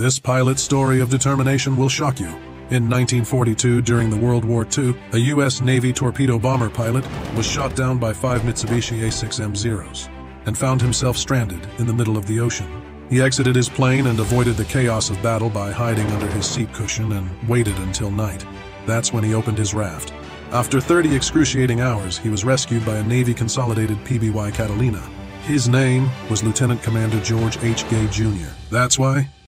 This pilot's story of determination will shock you. In 1942, during the World War II, a U.S. Navy torpedo bomber pilot was shot down by five Mitsubishi A6M-0s and found himself stranded in the middle of the ocean. He exited his plane and avoided the chaos of battle by hiding under his seat cushion and waited until night. That's when he opened his raft. After 30 excruciating hours, he was rescued by a Navy Consolidated PBY Catalina. His name was Lieutenant Commander George H. Gay Jr. That's why